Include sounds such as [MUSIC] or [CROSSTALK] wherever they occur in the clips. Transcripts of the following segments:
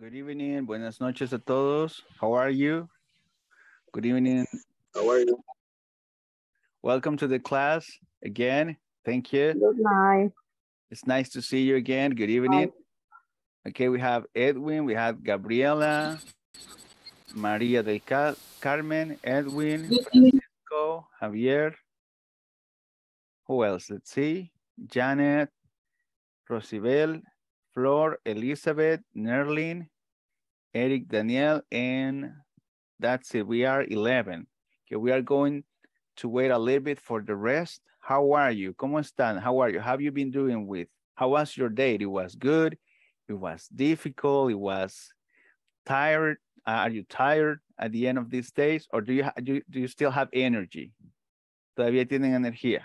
Good evening. Buenas noches a todos. How are you? Good evening. How are you? Welcome to the class again. Thank you. Good night. It's nice to see you again. Good evening. Okay, we have Edwin, we have Gabriela, Maria del Car Carmen, Edwin, Francisco, Javier. Who else? Let's see. Janet, Rosibel, Flor, Elizabeth, Nerlin, Eric, Daniel, and that's it. We are 11. Okay, we are going to wait a little bit for the rest. How are you? ¿Cómo están? How are you? How have you been doing with? How was your day? It was good. It was difficult. It was tired. Uh, are you tired at the end of these days? Or do you, do, you- do you still have energy? Todavía tienen energía.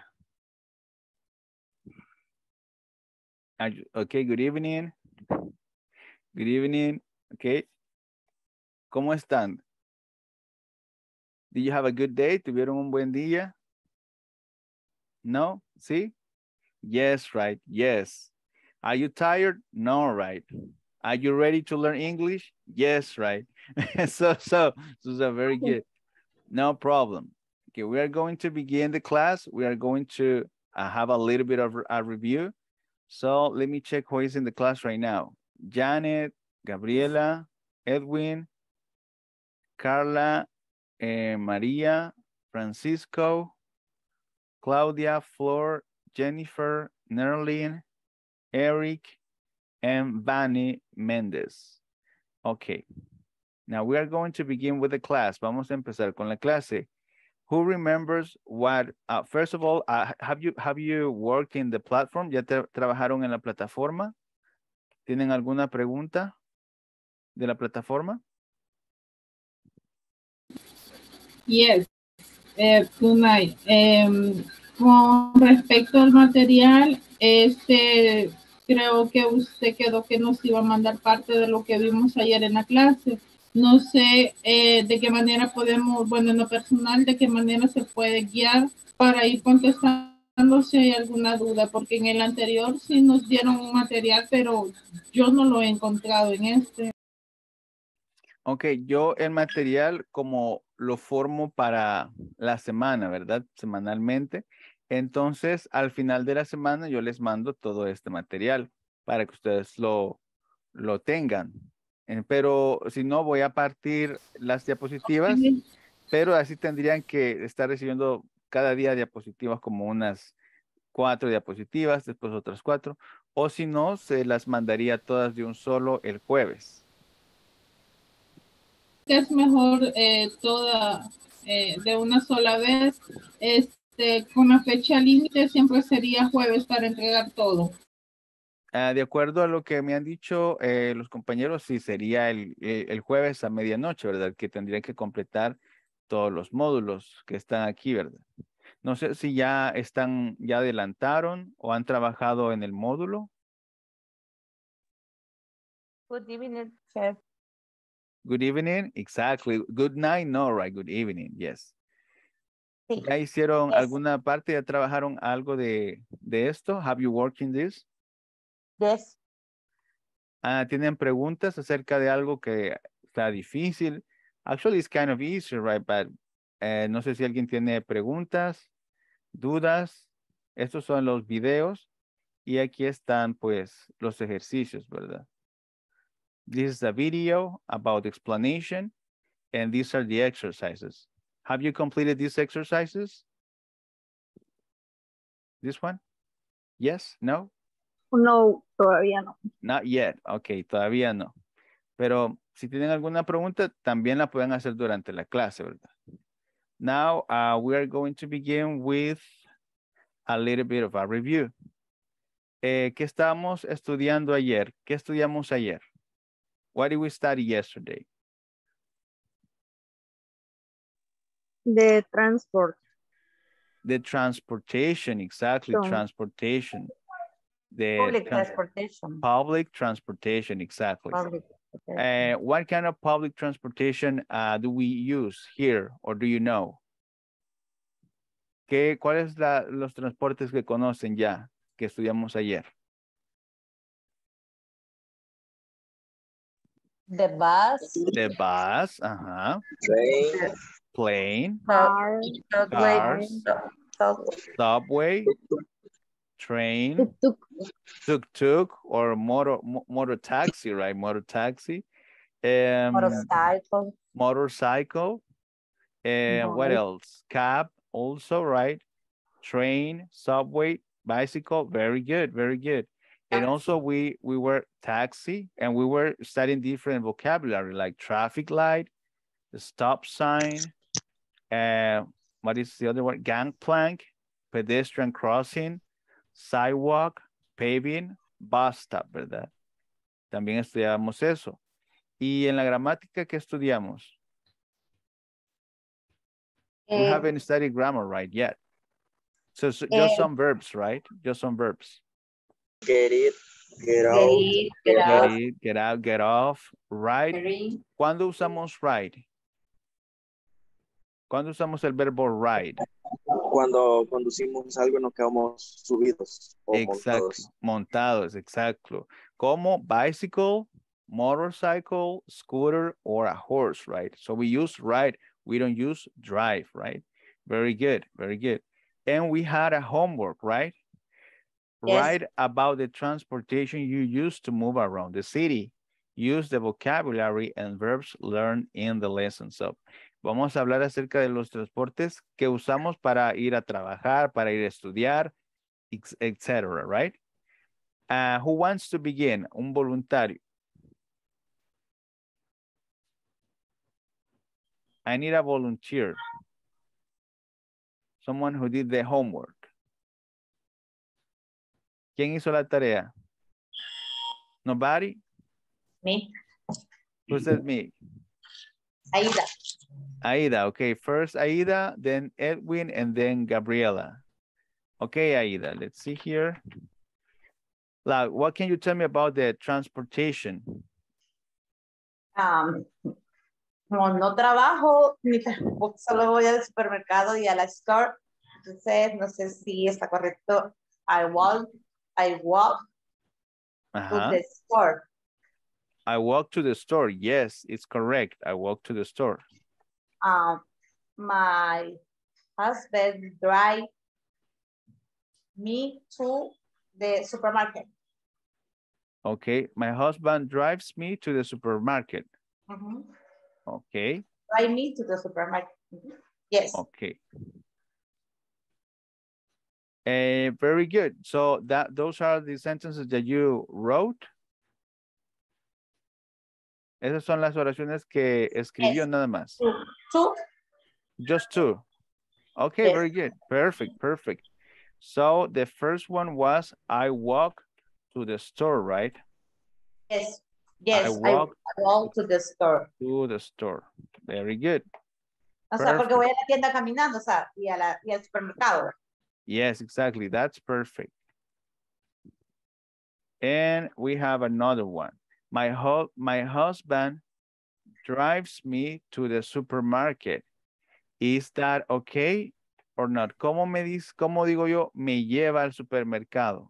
You- okay, good evening. Good evening. Okay. ¿Cómo están? Did you have a good day? ¿Tuvieron un buen día? No? ¿Sí? Yes, right. Yes. Are you tired? No, right. Are you ready to learn English? Yes, right. [LAUGHS] so, so, so, so very good. No problem. Okay, we are going to begin the class. We are going to uh, have a little bit of a review. So let me check who is in the class right now. Janet, Gabriela, Edwin, Carla, eh, Maria, Francisco, Claudia, Flor, Jennifer, Nerlin, Eric, and Vanny Mendez. Okay. Now we are going to begin with the class. Vamos a empezar con la clase. Who remembers what, uh, first of all, uh, have you have you worked in the platform? ¿Ya tra- trabajaron en la plataforma? ¿Tienen alguna pregunta de la plataforma? Yes. Eh, good night. Em, con respecto al material, este, creo que usted quedó que nos iba a mandar parte de lo que vimos ayer en la clase. No sé eh, de qué manera podemos, bueno, en lo personal, de qué manera se puede guiar para ir contestando si hay alguna duda, porque en el anterior sí nos dieron un material, pero yo no lo he encontrado en este. Ok, yo el material como lo formo para la semana, ¿verdad? Semanalmente. Entonces, al final de la semana yo les mando todo este material para que ustedes lo, lo tengan. Eh, pero si no, voy a partir las diapositivas, pero así tendrían que estar recibiendo cada día diapositivas como unas cuatro diapositivas, después otras cuatro, o si no, se las mandaría todas de un solo el jueves. Que es mejor eh, toda eh, de una sola vez. Este, con la fecha límite siempre sería jueves para entregar todo. Ah, de acuerdo a lo que me han dicho eh, los compañeros, sí sería el, eh, el jueves a medianoche, ¿verdad? Que tendrían que completar todos los módulos que están aquí, ¿verdad? No sé si ya están, ya adelantaron o han trabajado en el módulo. Good evening, Chef. Good evening, exactly. Good night, no, right? Good evening, yes. Sí. ¿Ya hicieron Yes. alguna parte? ¿Ya trabajaron algo de, de esto? Have you worked in this? Yes. Ah, ¿Tienen preguntas acerca de algo que está difícil? Actually, it's kind of easy, right? But eh, no sé si alguien tiene preguntas, dudas. Estos son los videos y aquí están pues los ejercicios, ¿verdad? This is a video about explanation and these are the exercises. Have you completed these exercises? This one? Yes? No? No, todavía no. Not yet. Ok, todavía no. Pero si tienen alguna pregunta, también la pueden hacer durante la clase, ¿verdad? Now, uh, we are going to begin with a little bit of a review. Eh, ¿Qué estábamos estudiando ayer? ¿Qué estudiamos ayer? What did we study yesterday? The transport. The transportation, exactly, Tran- transportation. The Public trans- transportation. public transportation, exactly. Public. transportation. Uh, what kind of public transportation uh, do we use here or do you know? ¿Qué, ¿Cuáles la, los transportes que conocen ya, que estudiamos ayer? The bus, The bus, ajá. train, Plane, Car, subway, Cars. sub- subway, train, tuk tuk, tuk-tuk, or motor, motor taxi, right? Motor taxi. Um, motorcycle, motorcycle. And what else? Cab also, right? Train, subway, bicycle. Very good, very good. And also we we were taxi and we were studying different vocabulary like traffic light, the stop sign, uh, what is the other one? Gangplank, pedestrian crossing, sidewalk, paving, bus stop, ¿verdad? También estudiamos eso. Y en la gramática, ¿qué estudiamos? We eh, haven't studied grammar right yet. So, so Eh, just some verbs, right? Just some verbs. Get it, get get out, in, get Get out, in, get out, get off, right? get ¿Cuándo usamos ride? ¿Cuándo usamos el verbo ride? Cuando conducimos algo nos quedamos subidos o Exacto, montados. montados, exacto. Como bicycle, motorcycle, scooter, or a horse, right? So we use ride, we don't use drive, right? Very good, very good. And we had a homework, right? Yes. Write about the transportation you use to move around the city. Use the vocabulary and verbs learned in the lesson. So, vamos a hablar acerca de los transportes que usamos para ir a trabajar, para ir a estudiar, etc., right? Uh, who wants to begin? Un voluntario. I need a volunteer. Someone who did the homework. ¿Quién hizo la tarea? Nobody? me, Who said me? Aida, Aida, okay. First Aida, then Edwin, and then Gabriela. Okay, Aida, let's see here. Like, what can you tell me about the transportation? um, como no trabajo, ni tampoco solo voy al supermercado y a la store, entonces no sé si está correcto. I walk, I walk to Uh-huh. the store. I walk to the store. Yes, it's correct. I walk to the store. Um, my husband drive me to the supermarket. Okay, my husband drives me to the supermarket. Mhm. Okay, Drive me to the supermarket. Mhm. Yes. okay. Eh, very good. So that those are the sentences that you wrote. Esas son las oraciones que escribió Yes. nada más. To Just two. Okay, Yes. very good. Perfect, perfect. So the first one was I walk to the store, right? yes, yes, I walk- I walk to the store. To the store. Very good. O sea, porque voy a la tienda caminando, o sea, y, a la, y al supermercado. Yes, exactly. That's perfect. And we have another one. My hu- my husband drives me to the supermarket. Is that okay or not? ¿Cómo me dice, cómo digo yo, me lleva al supermercado?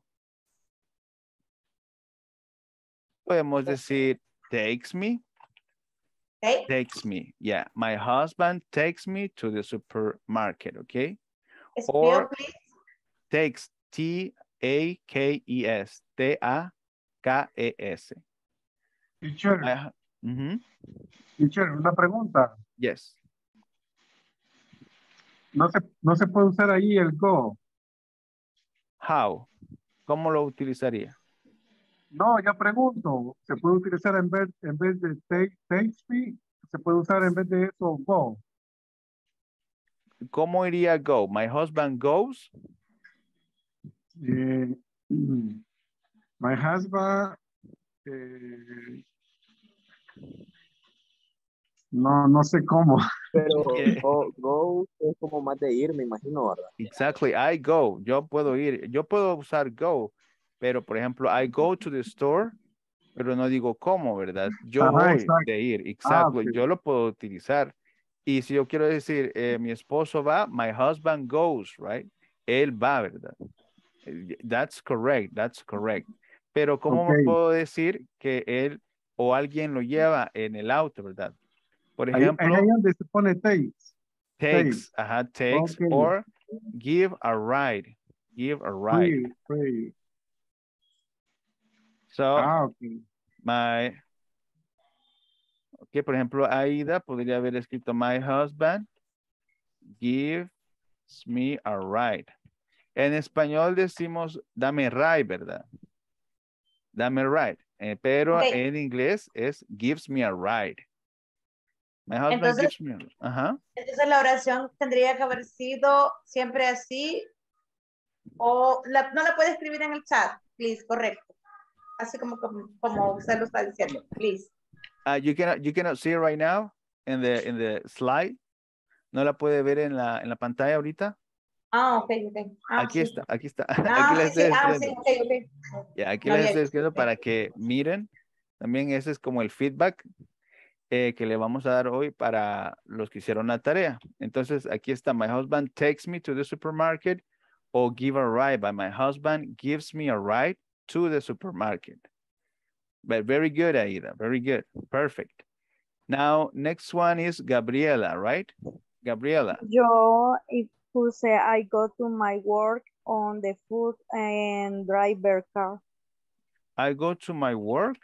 Podemos decir takes me, Okay? takes me. Yeah, my husband takes me to the supermarket, okay? Spell, Or- please. Takes, T-A-K-E-S, T-A-K-E-S. Teacher, Mhm, teacher, una pregunta. Yes. No se, no se puede usar ahí el go. How? ¿Cómo lo utilizaría? No, ya pregunto. ¿Se puede utilizar en vez, en vez de take, takes me? ¿Se puede usar en vez de eso go? ¿Cómo iría go? My husband goes. Eh, mm, my husband. eh, no, no sé cómo. Pero [LAUGHS] go, go es como más de ir, me imagino, ¿verdad? Exactly. I go. Yo puedo ir. Yo puedo usar go. Pero, por ejemplo, I go to the store, pero no digo cómo, ¿verdad? Yo Ajá, voy exacto. de ir. Exacto. ok. Yo lo puedo utilizar. Y si yo quiero decir, eh, mi esposo va, my husband goes, right? Él va, ¿verdad? Eh, That's correct. That's correct. Pero, ¿cómo me Ok. puedo decir que él o alguien lo lleva en el auto, ¿verdad? Por ejemplo, ahí donde se pone takes. takes, ajá, takes, Ok. or give a ride, give a ride. Free, free. So, Ah, ok. my, ok, por ejemplo, Aida podría haber escrito, my husband gives me a ride. En español decimos, dame ride, ¿verdad? Dame ride. Eh, pero Ok. en inglés es gives me a ride. My husband Entonces- gives me a Ajá. Entonces la oración tendría que haber sido siempre así. O la- no la puede escribir en el chat, please, correcto. Así como, como, como usted lo está diciendo, please. Uh, you cannot you cannot see it right now in the in the slide. No la puede ver en la en la pantalla ahorita. Ah, ok, ok. Ah, aquí sí. está, aquí está. [LAUGHS] Ah, aquí la sí, sí. estoy Ah, sí, escribiendo. ok, ok. Ya, aquí No les estoy escribiendo para que miren. También ese es como el feedback eh, que le vamos a dar hoy para los que hicieron la tarea. Entonces, aquí está, my husband takes me to the supermarket o give a ride, but my husband gives me a ride to the supermarket. But very good, Aida, very good, perfect. Now, next one is Gabriela, right? Gabriela, Yo y puse I go to my work on the foot and driver car. I go to my work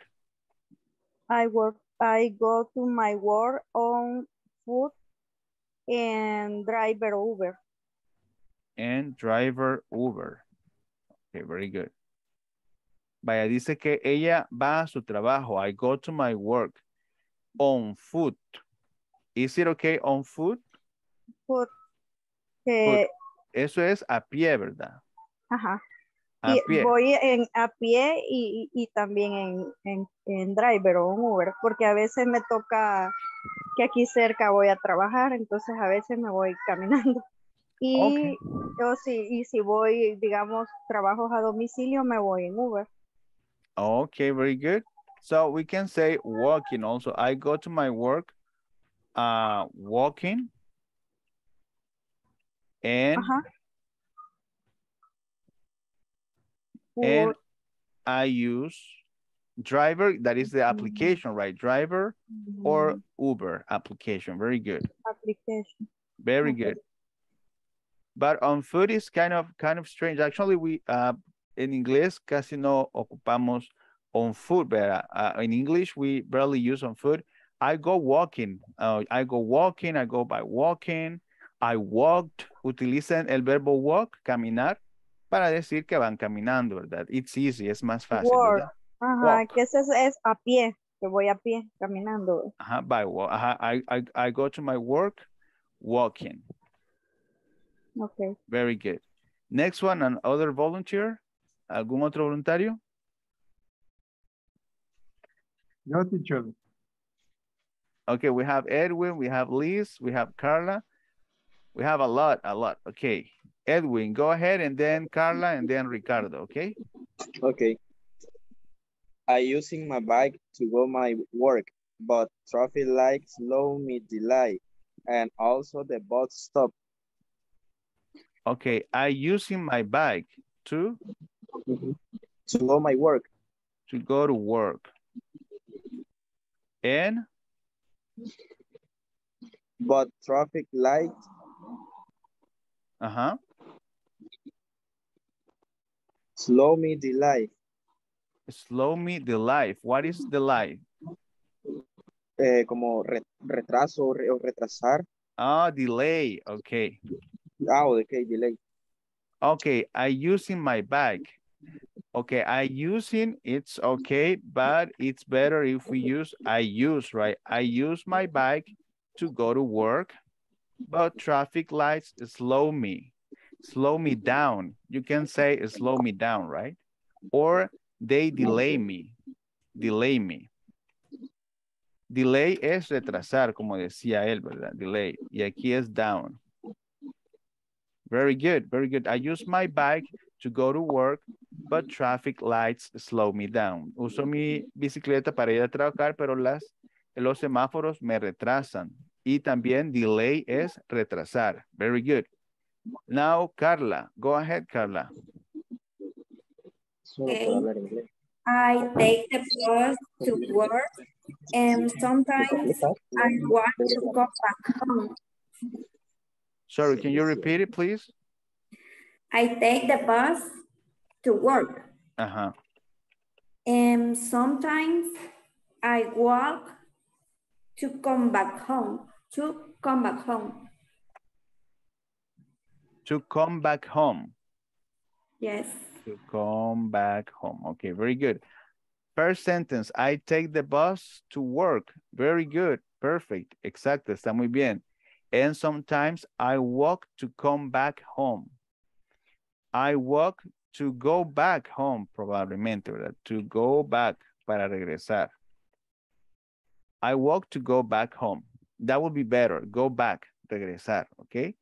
I work I go to my work on foot and driver Uber. and driver Uber. Okay, very good. Vaya, dice que ella va a su trabajo. I go to my work on foot. Is it okay on foot? Food. Que, Eso es a pie, ¿verdad? ajá. A Y pie. voy en, a pie y, y- y también en, en, en driver o en Uber, porque a veces me toca que aquí cerca voy a trabajar, entonces a veces me voy [LAUGHS] caminando. Y yo sí, y si voy, digamos, trabajos a domicilio, me voy en Uber. Okay, very good. So we can say walking also. I go to my work uh, walking and Ajá. and I use driver, that is the application, right? Driver or mm, Uber application. Very good. application. Very Okay. good. But on food is kind of kind of strange. Actually, we uh in inglés casi no ocupamos on food, but uh, in English we barely use on food. I go walking. Uh, I go walking. I go by walking. I walked. Utilizan el verbo walk, caminar, para decir que van caminando, ¿verdad? It's easy, es más fácil, Walk. ¿verdad? Ajá, Walk. que ese es, es a pie, que voy a pie caminando. Ajá, by walk. Ajá, I, I, I go to my work walking. Okay. Very good. Next one, another volunteer. ¿Algún otro voluntario? Yo, teacher. Okay, we have Edwin, we have Liz, we have Carla. We have a lot, a lot. Okay. Edwin, go ahead and then Carla and then Ricardo, okay? Okay. I using my bike to go my work, but traffic lights slow me delay, and also the bus stop. Okay, I using my bike to mm-hmm. To go my work, to go to work. And but traffic light uh-huh. slow me delay. Slow me the life. What is the life? Eh, como re- retraso o re- o retrasar. Ah, delay. Okay. Ah, okay, delay. Okay, I using my bike. Okay, I using, it's okay, but it's better if we use I use, right? I use my bike to go to work, but traffic lights slow me, slow me mm-hmm. down. You can say slow me down, right? Or they delay me, delay me. Delay es retrasar, como decía él, ¿verdad? Delay. Y aquí es down. Very good, very good. I use my bike to go to work, but traffic lights slow me down. Uso mi bicicleta para ir a trabajar, pero las, los semáforos me retrasan. Y también delay es retrasar. Very good. Now, Carla, go ahead, Carla. Ok. por hablar inglés. I take the bus to work and sometimes I want to go back home. Sorry, can you repeat it, please? I take the bus to work Uh-huh. and sometimes I walk to come back home, to come back home. To come back home. Yes. To come back home. Okay, very good. First sentence, I take the bus to work. Very good. Perfect. Exacto. Está muy bien. And sometimes I walk to come back home. I walk to go back home, probablemente, ¿verdad? To go back, para regresar. I walk to go back home. That would be better. Go back, regresar, okay?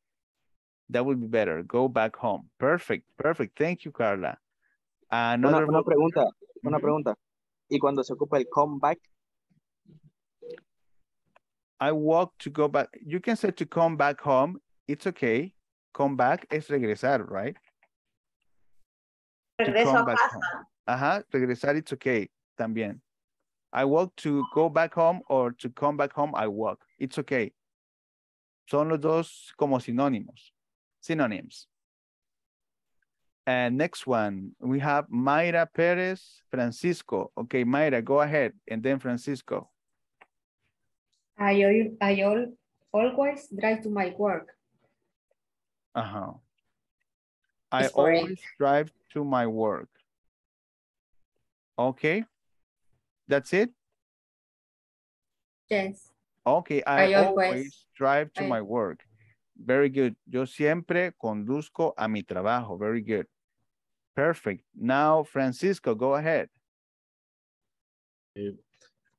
That would be better. Go back home. Perfect, perfect. Thank you, Carla. Another una pregunta, una Ujú. pregunta. Y cuando se ocupa el come back, I walk to go back. You can say to come back home. It's okay. Come back es regresar, right? To Regreso a casa. Ajá, regresar it's okay también. I walk to go back home or to come back home, I walk. It's okay. Son los dos como sinónimos. Synonyms. And next one, we have Mayra Perez Francisco. Okay, Mayra, go ahead. And then Francisco. I, I al- always drive to my work. Uh-huh. I always drive to my work. Okay. That's it? Yes. Okay, I, I always, always- drive to I- my work. Very good. Yo siempre conduzco a mi trabajo. Very good. Perfect. Now, Francisco, go ahead.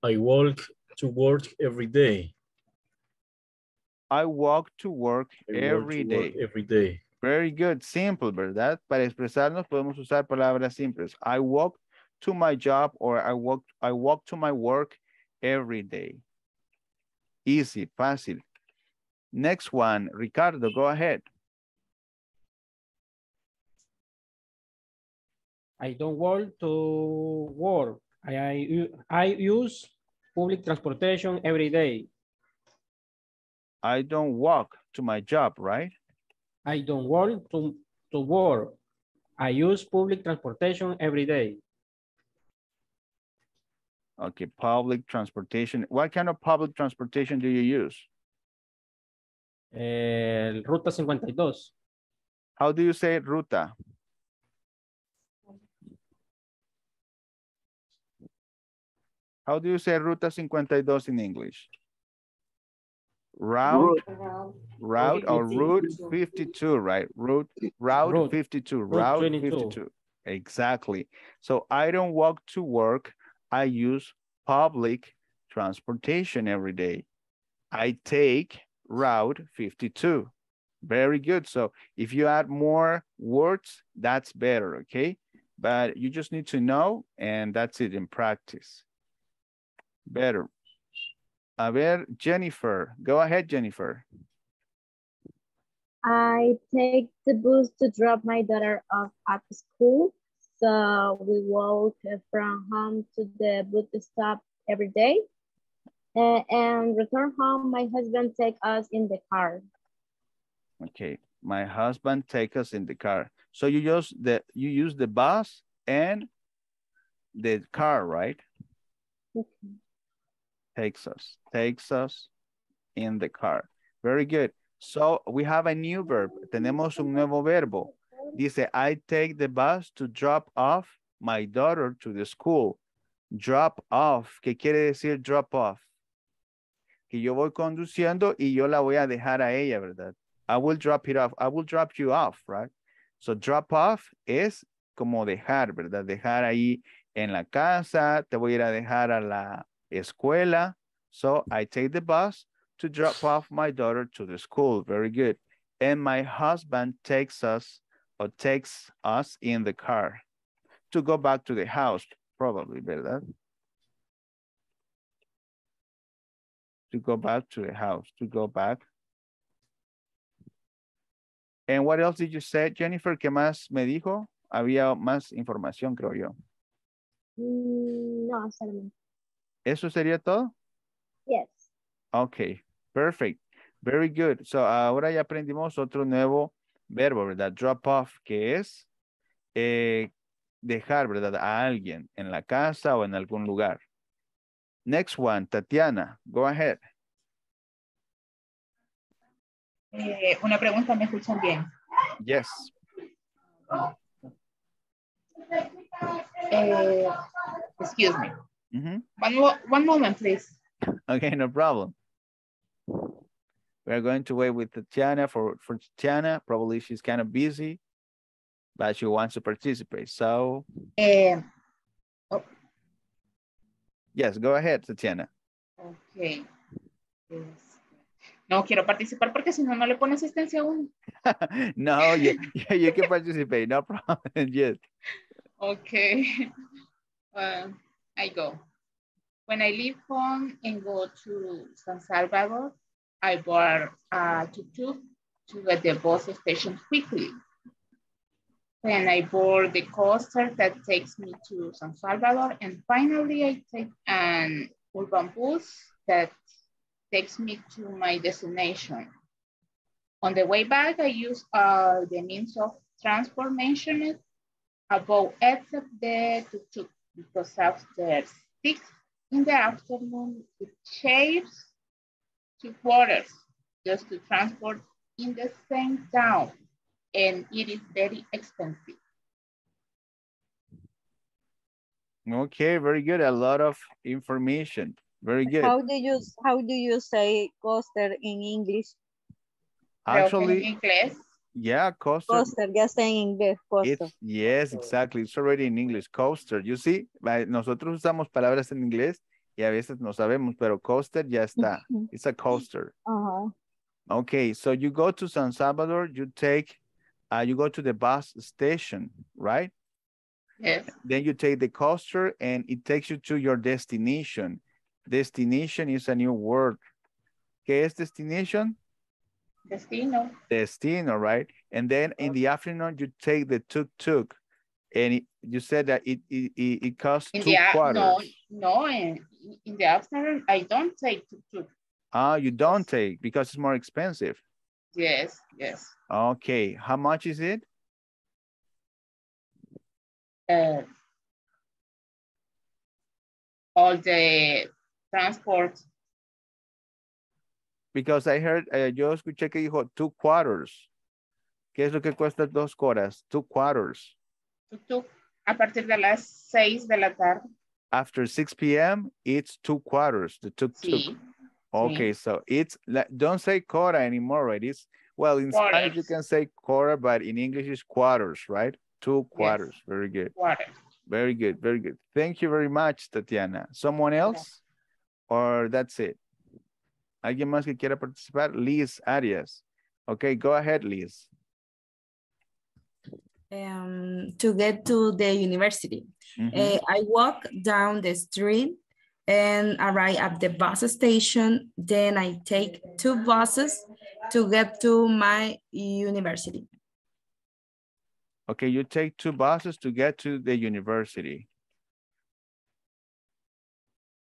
I walk to work every day. I walk to work I walk every to work day. Every day. Very good. Simple, ¿verdad? Para expresarnos podemos usar palabras simples. I walk to my job or I walk, I walk to my work every day. Easy, fácil. Next one, Ricardo, go ahead. I don't want to work. I, I, I use public transportation every day. I don't walk to my job, right? I don't want to, to work. I use public transportation every day. Okay, public transportation. What kind of public transportation do you use? El Ruta 52. How do you say ruta? How do you say ruta 52 in English? Route, route or route 52, right? Route, route Route. 52, Route route 22. 52. Exactly. So I don't walk to work. I use public transportation every day. I take route 52. Very good. So if you add more words, that's better, okay? But you just need to know, and that's it in practice. Better. A ver, Jennifer. Go ahead, Jennifer. I take the bus to drop my daughter off at school. So we walk from home to the bus stop every day. Uh, and return home, my husband take us in the car. Okay, my husband take us in the car. So you use the you use the bus and the car, right? Takes us, takes us in the car. Very good. So we have a new verb. Tenemos un nuevo verbo. Dice, I take the bus to drop off my daughter to the school. Drop off. ¿Qué quiere decir drop off? Que yo voy conduciendo y yo la voy a dejar a ella, ¿verdad? I will drop it off. I will drop you off, right? So drop off es como dejar, ¿verdad? Dejar ahí en la casa, te voy a ir a dejar a la escuela. So I take the bus to drop off my daughter to the school. Very good. And my husband takes us or takes us in the car to go back to the house, probably, ¿verdad? To go back to the house, to go back. And what else did you say, Jennifer? ¿Qué más me dijo? Había más información, creo yo. Mm, no, solamente. ¿Eso sería todo? Yes. Ok, perfect. Very good. So, ahora ya aprendimos otro nuevo verbo, ¿verdad? Drop off, que es eh, dejar, ¿verdad? A alguien en la casa o en algún lugar. Next one, Tatiana, go ahead. Eh, una pregunta, ¿me escuchan bien? Yes. Eh, excuse me. One, one moment, please. [LAUGHS] Okay, no problem. We're going to wait with Tatiana for, for Tatiana. Probably she's kind of busy, but she wants to participate. So, Eh, yes, go ahead, Tatiana. ok. Yes. No quiero participar porque si no, no le pone asistencia a uno. [LAUGHS] no, you, you, you can participate, no problem. [LAUGHS] Yes. Okay. Uh, I go. When I leave home and go to San Salvador, I board a tuk-tuk to get the bus station quickly. Then I board the coaster that takes me to San Salvador. And finally, I take an urban bus that takes me to my destination. On the way back, I use uh, the means of transport mentioned above except the tuk-tuk because after six in the afternoon, it shaves two quarters just to transport in the same town and it is very expensive. Okay, very good. A lot of information. Very good. How do you how do you say coaster in English? Actually, inglés. yeah, coaster. Coaster, ya está en inglés, coaster. It's, yes, exactly. It's already in English. Coaster. You see, Like, nosotros usamos palabras en inglés y a veces no sabemos, pero coaster ya está. It's a coaster. Ajá. Okay, so you go to San Salvador, you take, uh, you go to the bus station, right? Yes. Then you take the coaster and it takes you to your destination. Destination is a new word. ¿Qué es destination? Destino. Destino, right? And then in the afternoon, you take the tuk-tuk. And it, you said that it, it, it costs In two the, quarters. no, no, in, in the afternoon, I don't take tuk-tuk. Ah, you don't take because it's more expensive. Yes, yes. Okay, how much is it? Uh, all the transport, Because I heard, eh, yo escuché que dijo two quarters. ¿Qué es lo que cuesta dos horas? Two quarters. Tuk-tuk, a partir de las seis de la tarde. After 6 p.m., it's two quarters, the tuk-tuk. Sí. Okay, so it's, don't say quarter anymore, right? It's, well, in Spanish you can say quarter, but in English it's quarters, right? Two quarters, very good. Water. Very good, very good. Thank you very much, Tatiana. Someone else? Or that's it? ¿Alguien más que quiera participar? Liz Arias. Okay, go ahead, Liz. Um, to get to the university. Mhm. Uh, I walk down the street and arrive at the bus station. Then I take two buses to get to my university. Okay, you take two buses to get to the university.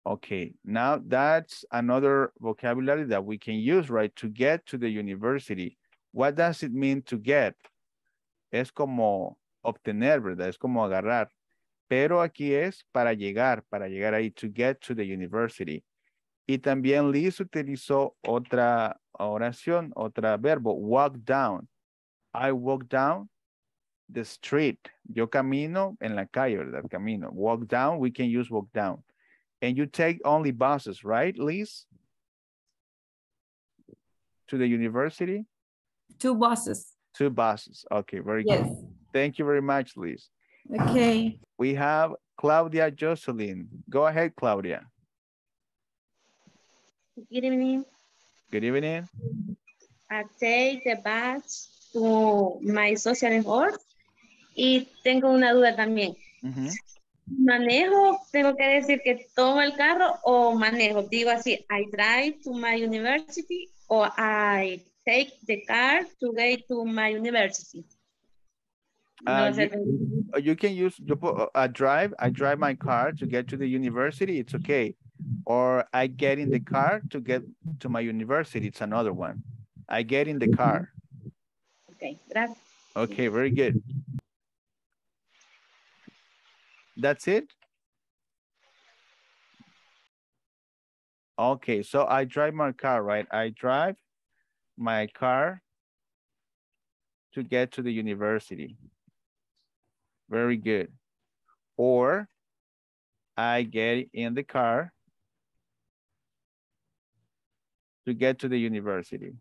Okay, now that's another vocabulary that we can use, right? To get to the university. What does it mean to get? Es como obtener, ¿verdad? Es como agarrar. Pero aquí es para llegar, para llegar ahí, to get to the university. Y también Liz utilizó otra oración, otra verbo, walk down. I walk down the street. Yo camino en la calle, ¿verdad? Camino. Walk down, we can use walk down. And you take only buses, right, Liz? To the university? Two buses. Two buses. Okay, very Yes. good. Thank you very much, Liz. Okay. We have Claudia Jocelyn. Go ahead, Claudia. Good evening. Good evening. I take the bus to my social work y tengo una duda también. Mhm. ¿Manejo? ¿Tengo que decir que tomo el carro o manejo? Digo así, I drive to my university or I take the car to get to my university. Uh, No you, uh, you can use uh, drive. I drive my car to get to the university. It's okay. Or I get in the car to get to my university. It's another one. I get in the car. Ok, gracias. Okay, very good. That's it? Okay, so I drive my car, right? I drive my car to get to the university. Very good. Or I get in the car to get to the university.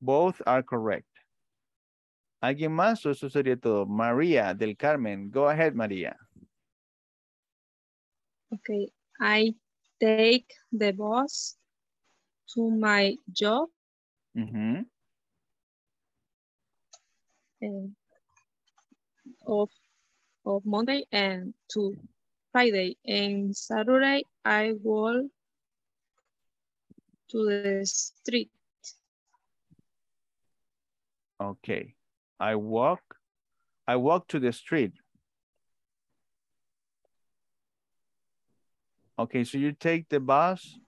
Both are correct. ¿Alguien más eso sería todo? María del Carmen. Go ahead, María. Okay, I take the bus to my job Ujú. uh, of of Monday and to Friday and Saturday I walk to the street. Okay. I walk. I walk to the street. Okay, so you take the bus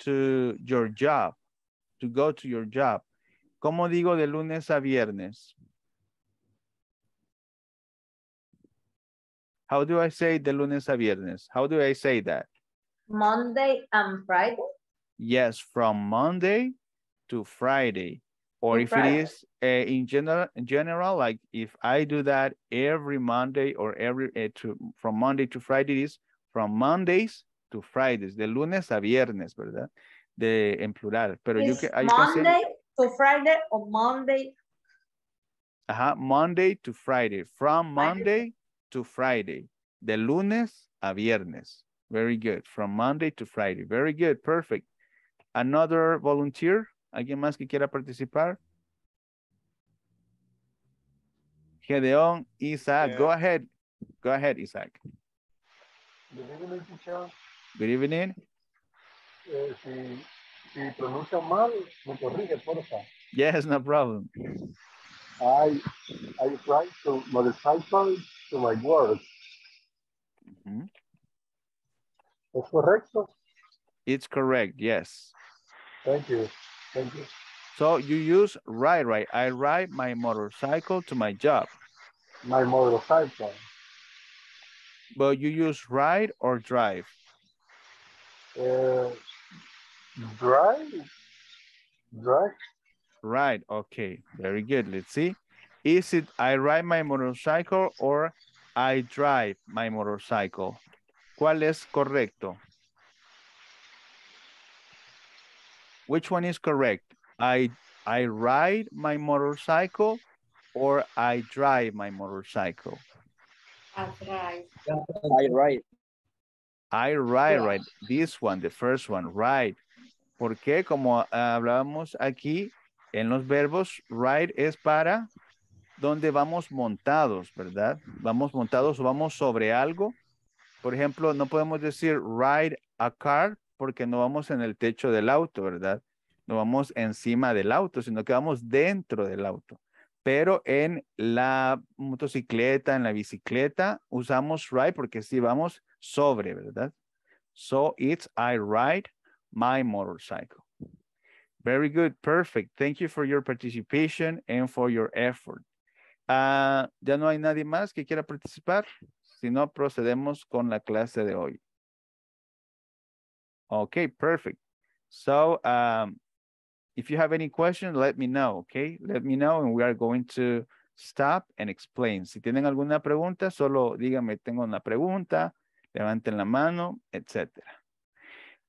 to your job, to go to your job. ¿Cómo digo de lunes a viernes? How do I say de lunes a viernes? How do I say that? Monday and Friday. Yes, from Monday to Friday. Or if Friday. it is uh, in general, in general, like if I do that every Monday or every uh, to from Monday to Friday, it is from Mondays to Fridays, de lunes a viernes, ¿verdad? De en plural. Pero you Is can, you can say, Monday to Friday or Monday. ajá, Monday to Friday, from Monday to Friday, de lunes a viernes. Very good. From Monday to Friday. Very good. Perfect. Another volunteer? ¿Alguien más que quiera participar? Gedeón, Isaac, go ahead. Go ahead, Isaac. Good evening, teacher. Good evening. Eh, si, si pronuncio mal, me corrige, porfa. Yes, no problem. I, I ride to motorcycle to my work. Mhm. ¿Es correcto? It's correct, yes. Thank you. Thank you. So you use ride, right? I ride my motorcycle to my job. My motorcycle. But you use ride or drive? Uh, drive? Drive? Right, okay, very good. Let's see. Is it I ride my motorcycle or I drive my motorcycle? ¿Cuál es correcto? Which one is correct? I I ride my motorcycle or I drive my motorcycle? I right. I ride, right. This one, the first one, ride. Porque como ah, hablábamos aquí en los verbos, ride es para donde vamos montados, ¿verdad? Vamos montados o vamos sobre algo. Por ejemplo, no podemos decir ride a car porque no vamos en el techo del auto, ¿verdad? No vamos encima del auto, sino que vamos dentro del auto. Pero en la motocicleta, en la bicicleta, usamos ride porque sí vamos sobre, ¿verdad? So it's I ride my motorcycle. Very good, perfect. Thank you for your participation and for your effort. Ah, ¿Ya no hay nadie más que quiera participar? Si no, procedemos con la clase de hoy. Okay, perfect. So, um, if you have any questions, let me know, okay? Let me know and we are going to stop and explain. Si tienen alguna pregunta, solo díganme, tengo una pregunta, levanten la mano, etc.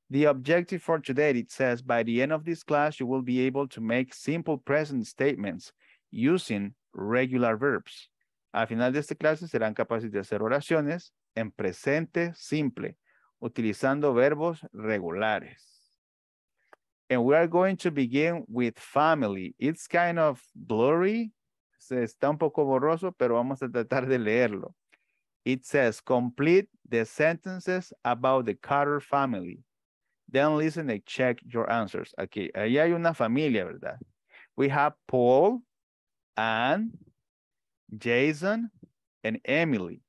The objective for today, it says, by the end of this class, you will be able to make simple present statements using regular verbs. Al final de esta clase serán capaces de hacer oraciones en presente simple, utilizando verbos regulares. And we are going to begin with family. It's kind of blurry. Se está un poco borroso, pero vamos a tratar de leerlo. It says, complete the sentences about the Carter family. Then listen and check your answers. Aquí, ahí hay una familia, ¿verdad? We have Paul, Anne, Jason, and Emily.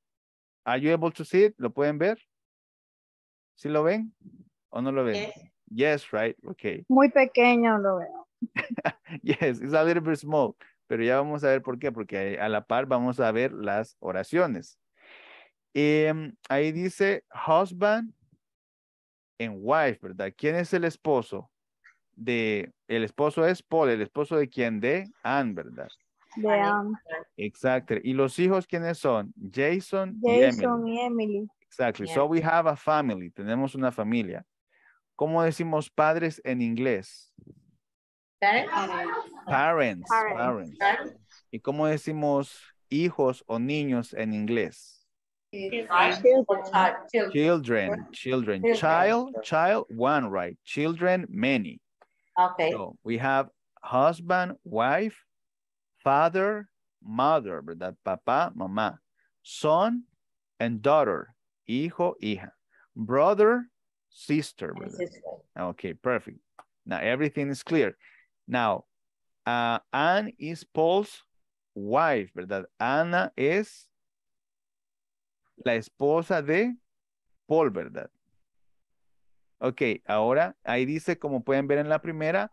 Are you able to see it? ¿Lo pueden ver? ¿Sí lo ven? ¿O no lo ven? Yes, right? Okay. Muy pequeño lo veo. [LAUGHS] Yes, it's a little bit small. Pero ya vamos a ver por qué. Porque a la par vamos a ver las oraciones. Em, ahí dice husband and wife, ¿verdad? ¿Quién es el esposo? De, el esposo es Paul, el esposo de quién? De Anne, ¿verdad? De Anne. Exacto. ¿Y los hijos quiénes son? Jason, y Emily. Jason y Emily. Exactly. So we have a family. Tenemos una familia. ¿Cómo decimos padres en inglés? Parents. Parents. Parents. ¿Y cómo decimos hijos o niños en inglés? Children. Children. Child. Child. One, right? Children. Many. Okay. So we have husband, wife, father, mother, ¿verdad? Papá, mamá. Son and daughter. Hijo, hija. Brother, sister, ¿verdad? Okay, perfect. Now everything is clear. Now, uh, Anne is Paul's wife, ¿verdad? Ana es la esposa de Paul, ¿verdad? Ok, ahora ahí dice, como pueden ver en la primera,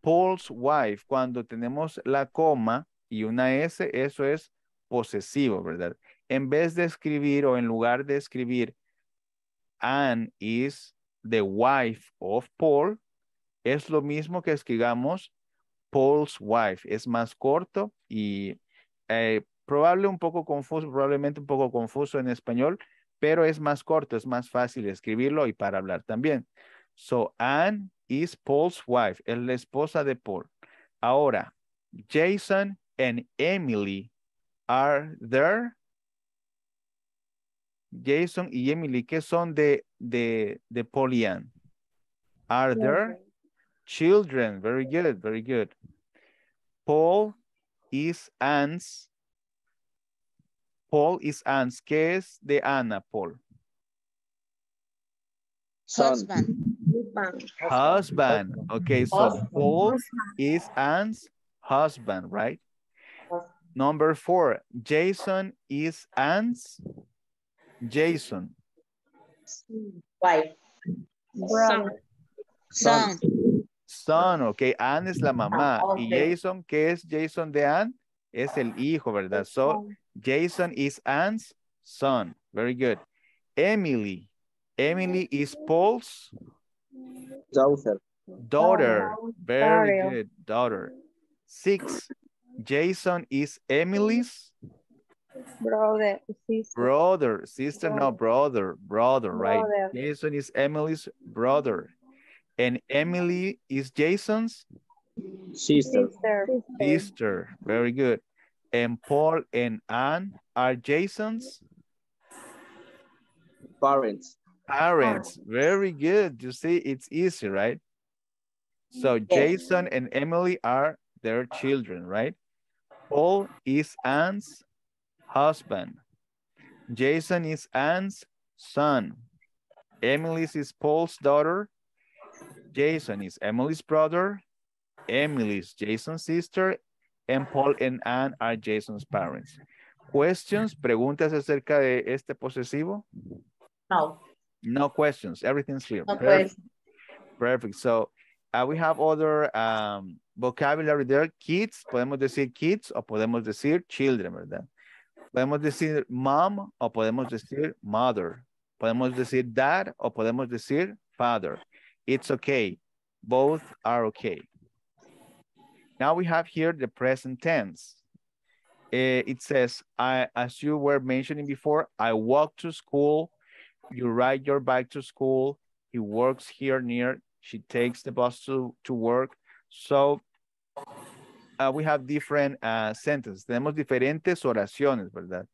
Paul's wife. Cuando tenemos la coma y una S, eso es posesivo, ¿verdad? En vez de escribir o en lugar de escribir Anne is the wife of Paul, es lo mismo que escribamos Paul's wife. Es más corto y eh, probable un poco confuso, probablemente un poco confuso en español, pero es más corto, es más fácil escribirlo y para hablar también. So, Anne is Paul's wife, es la esposa de Paul. Ahora, Jason and Emily are there. Jason y Emily, ¿qué son de, de, the Polian? y Anne? Are their children? Very good, very good. Paul is Anne's Paul is Anne's. ¿Qué es de Ana, Paul? Husband. Husband. Okay, so Paul is Anne's husband, right? Number four, Jason is Anne's Jason. Wife. Brother. Son. Son, ok. Anne es la mamá. Ah, Y. Jason, ¿qué es Jason de Anne? Es el hijo, ¿verdad? So, Jason is Anne's son. Very good. Emily. Emily is Paul's Daughter. daughter. Very Daughter. good. Daughter. Six. Jason is Emily's Brother. sister. brother. Sister, no, brother. Brother, right? Jason is Emily's brother. And Emily is Jason's Sister. Sister. sister. Very good. And Paul and Anne are Jason's Parents. parents. Very good. You see, it's easy, right? So Jason and Emily are their children, right? Paul is Anne's husband. Jason is Anne's son. Emily is Paul's daughter. Jason is Emily's brother. Emily is Jason's sister. And Paul and Anne are Jason's parents. Questions, preguntas acerca de este posesivo? No. No questions. Everything's clear. No Perfect. Perfect. So uh, we have other um, vocabulary there. Kids, podemos decir kids o podemos decir children, ¿verdad? Podemos decir mom o podemos decir mother. Podemos decir dad o podemos decir father. It's okay. Both are okay. Now we have here the present tense. Eh, it says, I, as you were mentioning before, I walk to school. You ride your bike to school. He works here near. She takes the bus to, to work. So uh, we have different uh, sentences. Tenemos diferentes oraciones, ¿verdad?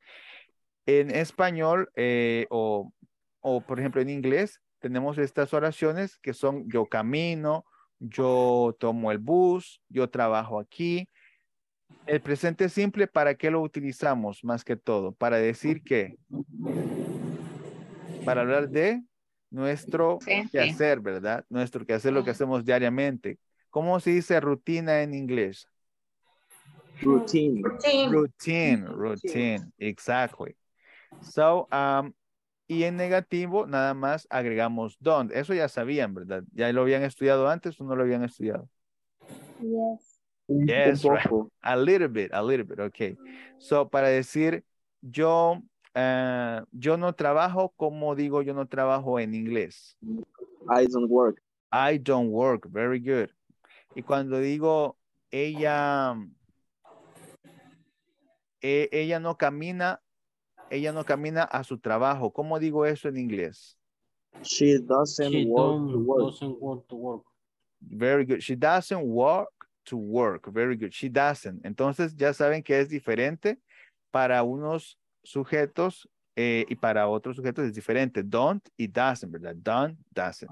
En español eh, o, o, por ejemplo, en inglés, tenemos estas oraciones que son yo camino, yo tomo el bus, yo trabajo aquí. El presente simple, ¿para qué lo utilizamos más que todo? Para decir que, para hablar de nuestro Presente. quehacer, ¿verdad? Nuestro quehacer, lo que hacemos diariamente. ¿Cómo se dice rutina en inglés? Routine. Routine. Routine, routine, exactly. So, um, y en negativo nada más agregamos don't. Eso ya sabían, ¿verdad? ¿Ya lo habían estudiado antes o no lo habían estudiado? Yes. Yes, right. A little bit, a little bit, okay. So, para decir yo, eh, yo no trabajo, ¿cómo digo yo no trabajo en inglés? I don't work. I don't work, very good. Y cuando digo ella, e- ella no camina, ella no camina a su trabajo, ¿cómo digo eso en inglés? She doesn't She work to work. doesn't to work. Very good. She doesn't work to work. Very good. She doesn't. Entonces ya saben que es diferente para unos sujetos eh, y para otros sujetos es diferente. Don't y doesn't, ¿verdad? Don't, doesn't.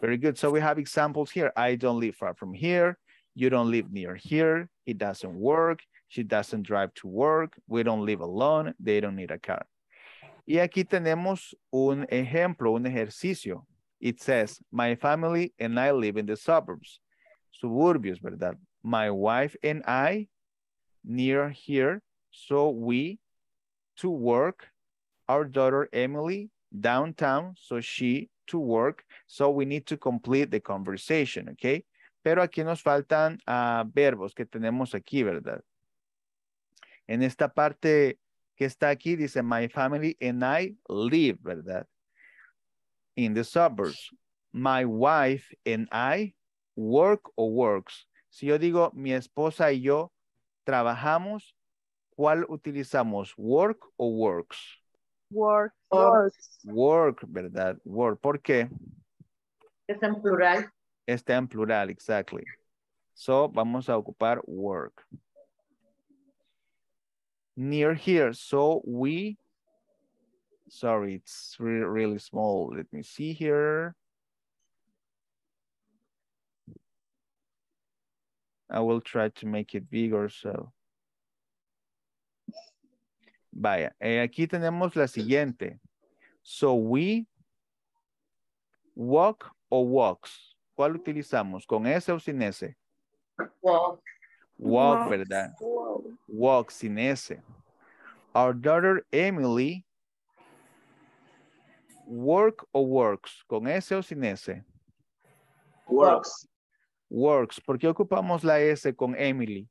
Very good. So we have examples here. I don't live far from here. You don't live near here. It doesn't work. She doesn't drive to work. We don't live alone. They don't need a car. Y aquí tenemos un ejemplo, un ejercicio. It says, my family and I live in the suburbs. Suburbios, ¿verdad? My wife and I near here. So we to work. Our daughter Emily downtown. So she to work. So we need to complete the conversation, okay? Pero aquí nos faltan ah, verbos que tenemos aquí, ¿verdad? En esta parte que está aquí dice, my family and I live, ¿verdad? In the suburbs. My wife and I work or works. Si yo digo, mi esposa y yo trabajamos, ¿cuál utilizamos? Work o works? Work. Work, ¿verdad? Work. ¿Por qué? Es en plural. Está en plural, exactly. So, vamos a ocupar work. Near here, so we, sorry, it's re really small. Let me see here. I will try to make it bigger, so. Vaya, eh, aquí tenemos la siguiente. So we walk or walks. ¿Cuál utilizamos? ¿Con S o sin S? Walk. Walk, Walks. ¿verdad? Walk sin S. Our daughter Emily work or works. ¿Con S o sin S? Works. Works. ¿Por qué ocupamos la S con Emily?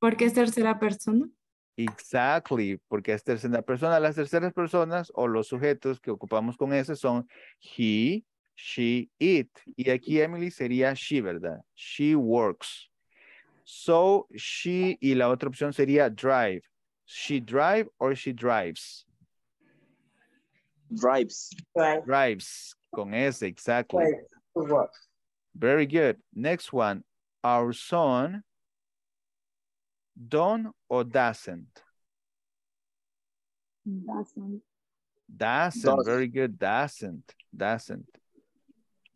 Porque es tercera persona. Exactly, porque es tercera persona. Las terceras personas o los sujetos que ocupamos con S son he, she, it. Y aquí Emily sería she, ¿verdad? She works. So, she y la otra opción sería drive. She drive or she drives? Drives. Drives, con S, exactly. Very good. Next one. Our son don't or doesn't? Doesn't. Doesn't, Does. very good, doesn't, doesn't.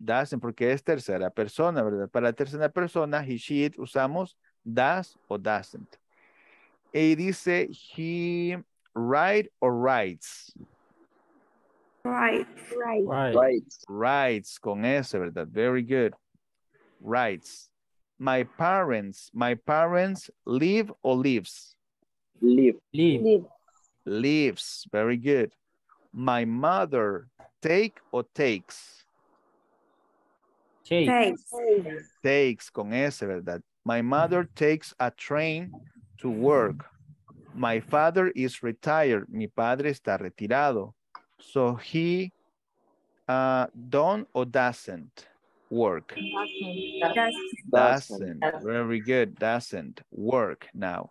Doesn't, porque es tercera persona, ¿verdad? Para la tercera persona, he, she, it, usamos does o doesn't. Y dice, he write or writes. Right. Right. Right. Right. Writes, con S, ¿verdad? Very good. Writes. My parents, my parents live or lives? Live. Live. Live. Lives, very good. My mother take or takes? Take. Takes. Takes con S, ¿verdad? My mother takes a train to work. My father is retired. Mi padre está retirado. So he uh, don't or doesn't work? Doesn't. Doesn't. Very good. Doesn't work now.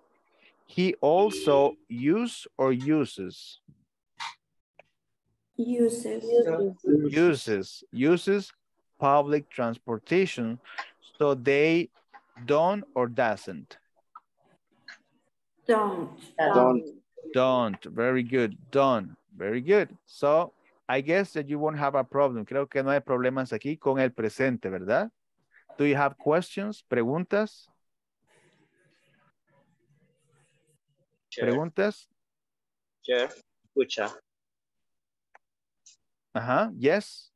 He also use or uses? uses? Uses. Uses. Uses public transportation. So they don't or doesn't? Don't. Don't. Don't. Very good. Don't. Very good. So I guess that you won't have a problem. Creo que no hay problemas aquí con el presente, ¿verdad? Do you have questions? ¿Preguntas? ¿Preguntas? Chef. Escucha. Ajá. Yes.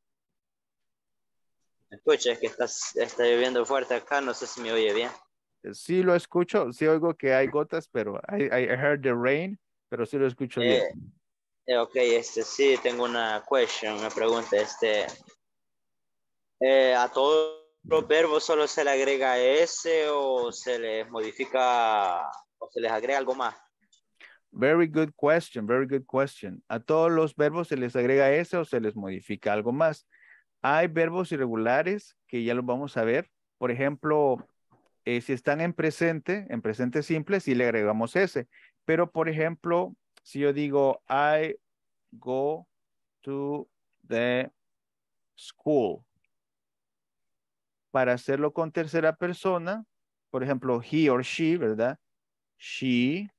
Escucha, es que está, está lloviendo fuerte acá, no sé si me oye bien. Sí lo escucho, sí oigo que hay gotas, pero I, I heard the rain, pero sí lo escucho Eh, bien. eh, ok, este sí, tengo una question, una pregunta. Este, eh, ¿A todos los verbos solo se le agrega S o se les modifica o se les agrega algo más? Very good question, very good question. A todos los verbos se les agrega S o se les modifica algo más. Hay verbos irregulares que ya los vamos a ver. Por ejemplo, eh, si están en presente, en presente simple, sí le agregamos S. Pero, por ejemplo, si yo digo, I go to the school. Para hacerlo con tercera persona, por ejemplo, he or she, ¿verdad? She.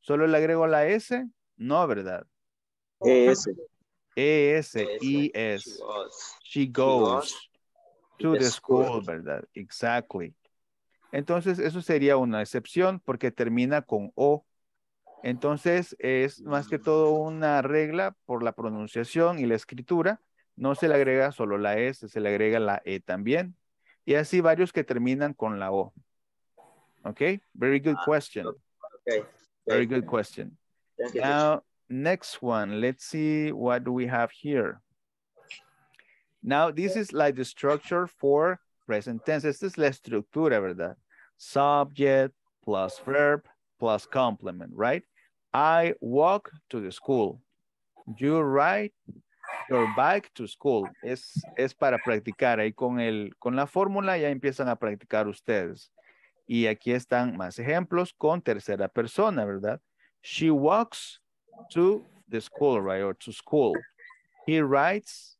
¿Solo le agrego la S? No, ¿verdad? ES. ES, S. ES. goes. She goes to the school, ¿verdad? Exactly. Entonces, eso sería una excepción porque termina con O. Entonces, es más que todo una regla por la pronunciación y la escritura. No se le agrega solo la S, se le agrega la E también. Y así varios que terminan con la O. ¿Ok? Very good question. Okay. Very good question. Now, next one. Let's see what do we have here. Now, this is like the structure for present tense. Esta es la estructura, ¿verdad? Subject plus verb plus complement, right? I walk to the school. You ride your bike to school. Es, es para practicar. Ahí con, el, con la fórmula ya empiezan a practicar ustedes. Y aquí están más ejemplos con tercera persona, ¿verdad? She walks to the school, right? Or to school. He rides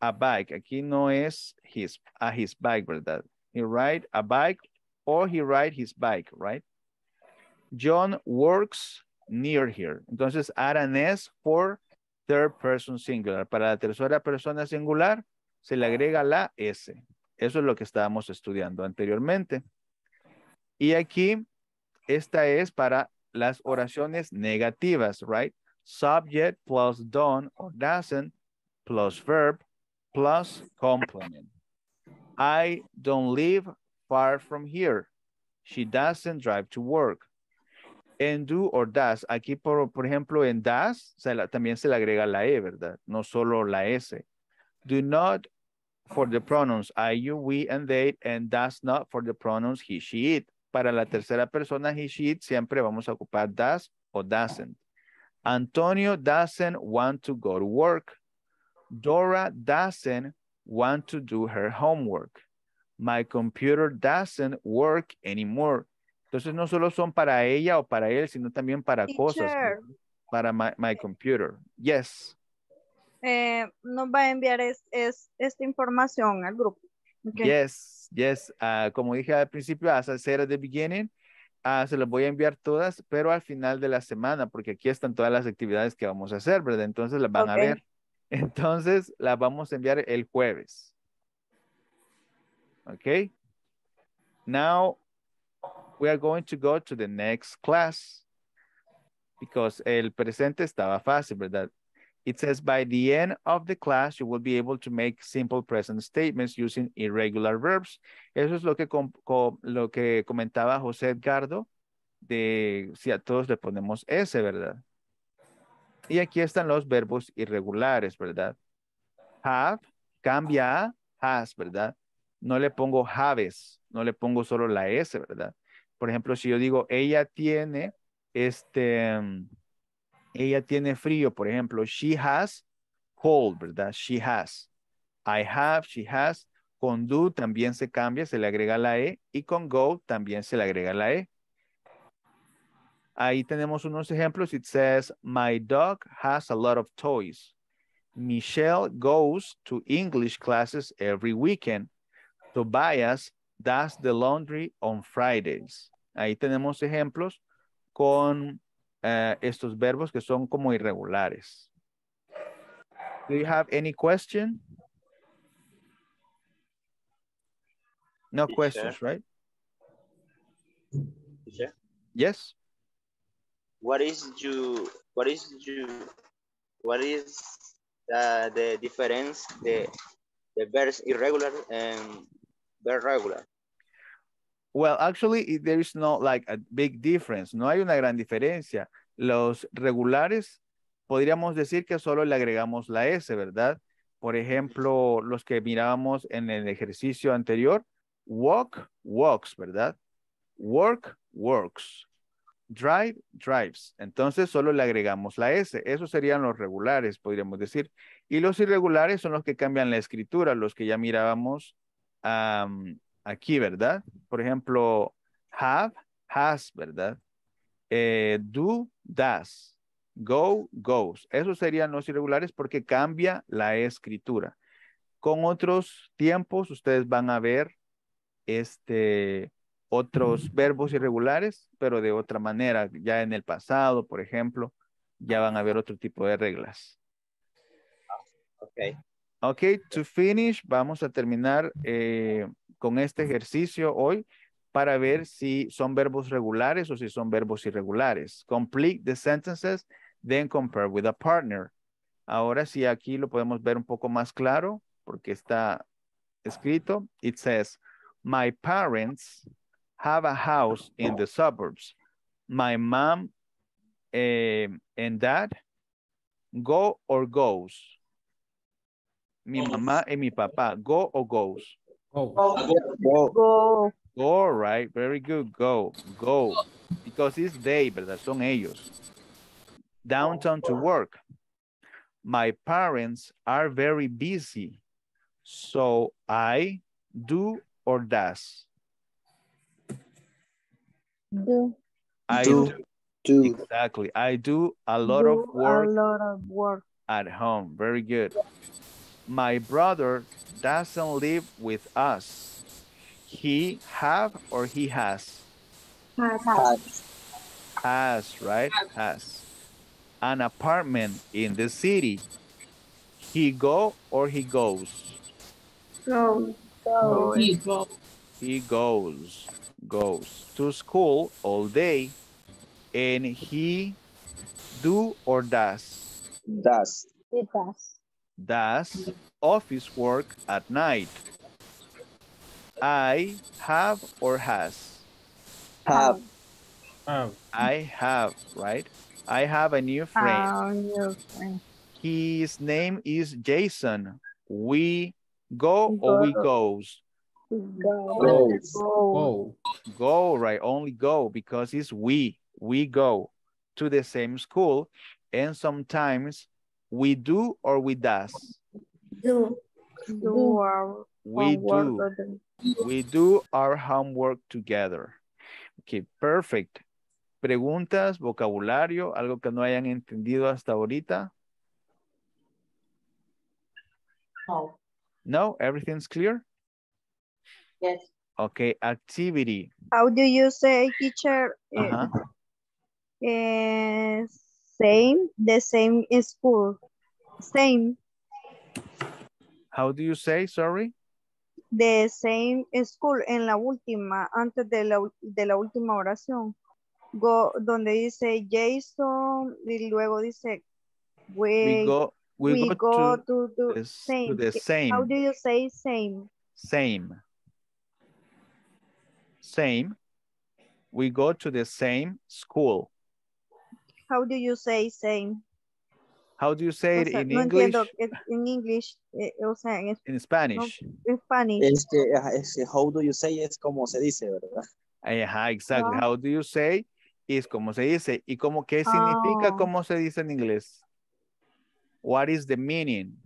a bike. Aquí no es his, a his bike, ¿verdad? He ride a bike or he ride his bike, right? John works near here. Entonces, add an S for third person singular. Para la tercera persona singular, se le agrega la S. Eso es lo que estábamos estudiando anteriormente. Y aquí, esta es para las oraciones negativas, right? Subject plus done or doesn't plus verb plus complement. I don't live far from here. She doesn't drive to work. En do or does, aquí por, por ejemplo en does se la- también se le agrega la E, ¿verdad? No solo la S. Do not for the pronouns I, you, we, and they, and does not for the pronouns he, she, it. Para la tercera persona he, she, it, siempre vamos a ocupar does o doesn't. Antonio doesn't want to go to work. Dora doesn't want to do her homework. My computer doesn't work anymore. Entonces no solo son para ella o para él, sino también para cosas. Para my, my computer. Yes. Eh, nos va a enviar es, es- esta información al grupo. Ok. Yes, yes. Ah, como dije al principio, as I said at the beginning, ah, se las voy a enviar todas, pero al final de la semana, porque aquí están todas las actividades que vamos a hacer, ¿verdad? Entonces las van a ver. Entonces las vamos a enviar el jueves. Okay. Now we are going to go to the next class because el presente estaba fácil, ¿verdad? It says by the end of the class, you will be able to make simple present statements using irregular verbs. Eso es lo que, lo que comentaba José Edgardo de si a todos le ponemos S, ¿verdad? Y aquí están los verbos irregulares, ¿verdad? Have cambia a has, ¿verdad? No le pongo haves, no le pongo solo la S, ¿verdad? Por ejemplo, si yo digo, ella tiene, este, ella tiene frío, por ejemplo, she has cold, ¿verdad? She has. I have, she has. Con do también se cambia, se le agrega la E. Y con go también se le agrega la E. Ahí tenemos unos ejemplos. It says, my dog has a lot of toys. Michelle goes to English classes every weekend. Tobias does the laundry on Fridays. Ahí tenemos ejemplos con eh, estos verbos que son como irregulares. Do you have any question? No questions, right? Yes. What is you? What is you? What is uh, the difference the the verbs irregular and verb regular. Well, actually, there is no like a big difference. No hay una gran diferencia. Los regulares, podríamos decir que solo le agregamos la S, ¿verdad? Por ejemplo, los que mirábamos en el ejercicio anterior, walk, walks, ¿verdad? Work, works. Drive, drives. Entonces, solo le agregamos la S. Esos serían los regulares, podríamos decir. Y los irregulares son los que cambian la escritura, los que ya mirábamos am, aquí, ¿verdad? Por ejemplo, have, has, ¿verdad? Eh, do, does. Go, goes. Esos serían los irregulares porque cambia la escritura. Con otros tiempos, ustedes van a ver este, otros verbos irregulares, pero de otra manera. Ya en el pasado, por ejemplo, ya van a ver otro tipo de reglas. Okay. Ok, to finish, vamos a terminar eh, con este ejercicio hoy para ver si son verbos regulares o si son verbos irregulares. Complete the sentences, then compare with a partner. Ahora sí, aquí lo podemos ver un poco más claro porque está escrito. It says, my parents have a house in the suburbs. My mom eh, and dad go or goes. Mi mamá y mi papá, go or goes? Go. Go. Go. Go, right? Very good. Go, go. Because it's they, ¿verdad? Son ellos. Downtown to work. My parents are very busy. So I do or does? Do. I Do. Do. Exactly. I do a lot Do of work A lot of work. at home. Very good. My brother doesn't live with us. He have or he has? Has. Has, right? Has. An apartment in the city. He go or he goes? Go. Go. He go. He goes, goes to school all day. And he do or does? Does. It does. Does office work at night. I have or has. Have. Have. I have, right? I have a new friend. Ah, new friend. His name is Jason. We go or we Go. goes? Go. Go. Go. Go, right? Only go because it's we. We go to the same school and sometimes we do or we does. Do. Do our We do. We do our homework together. Okay, perfect. Preguntas, vocabulario, algo que no hayan entendido hasta ahorita. No. No, everything's clear? Yes. Okay, activity. How do you say teacher? eh, Ajá. eh, same, the same school. Same, How do you say, sorry? the same school en la última, antes de la, de la última oración. Go, donde dice Jason y luego dice we, We go, we, we go, go to, to, the, s- to the same, How do you say same? same. Same. We go to the same school. How do you say same? How do you say O it sea, in no English? entiendo, eh, en English, eh, o sea, en, es- In Spanish. en Spanish. Es que, ajá, es que how do you say es como se dice, ¿verdad? Ajá, exactly. Ah. How do you say? Es como se dice. ¿Y como qué significa? Ah. ¿Cómo se dice en inglés? What is the meaning?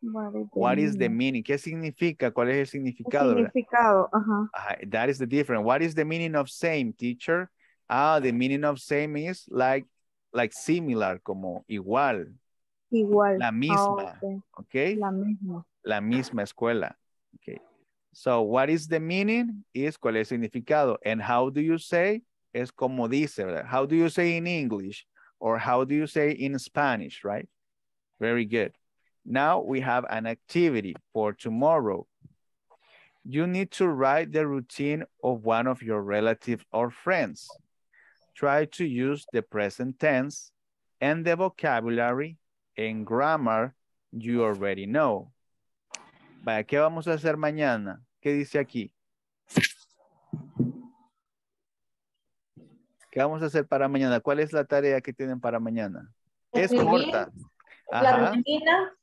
What is the What is the meaning? meaning? ¿Qué significa? ¿Cuál es el El significado? verdad? significado, ajá. Ajá, that is the difference. What is the meaning of same, teacher? Ah, the meaning of same is like, like similar, como igual, Igual. la misma, ah, ok. okay? La misma. La misma escuela. Okay. So, what is the meaning? Es cuál es el significado. And how do you say? Es como dice, ¿verdad? How do you say in English? Or how do you say in Spanish, right? Very good. Now we have an activity for tomorrow. You need to write the routine of one of your relatives or friends. Try to use the present tense and the vocabulary and grammar you already know. Vaya, ¿qué vamos a hacer mañana? ¿Qué dice aquí? ¿Qué vamos a hacer para mañana? ¿Cuál es la tarea que tienen para mañana? Es Escribir corta. La rutina.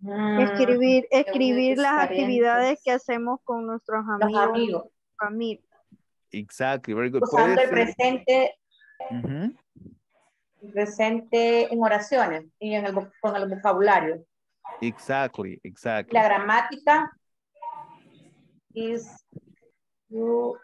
Mm, Escribir, escribir las actividades que hacemos con nuestros Los amigos. amigos. Familia. Exactly, very good. Usando el presente, el presente en oraciones y en el, con el vocabulario. Exactly, exactly. La gramática is you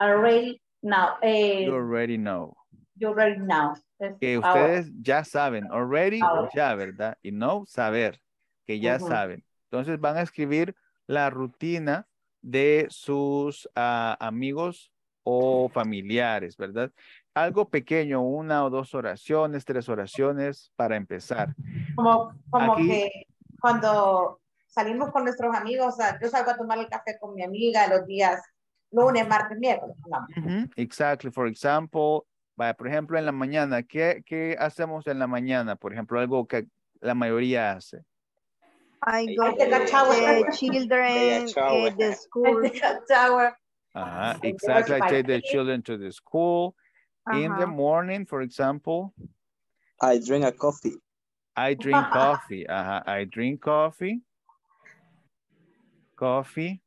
already now. Eh, You already know. you already know. Que ahora. ustedes ya saben. Already, Ahora. ya, ¿verdad? Y know, saber. Que ya saben. Entonces van a escribir la rutina de sus ah, amigos o familiares, ¿verdad? Algo pequeño, una o dos oraciones, tres oraciones para empezar. Como, como Aquí- que cuando salimos con nuestros amigos, o sea, yo salgo a tomar el café con mi amiga los días lunes, martes, miércoles. pongamos. Ujú, Exactly. For example, vaya, por ejemplo, en la mañana, ¿qué, ¿qué hacemos en la mañana? Por ejemplo, algo que la mayoría hace. I go to shower. the children, [LAUGHS] shower. eh, the school. I And they exactly. I take the children to the school. In the morning, for example, I drink a coffee. I drink [LAUGHS] coffee. Ajá, I drink coffee. Coffee.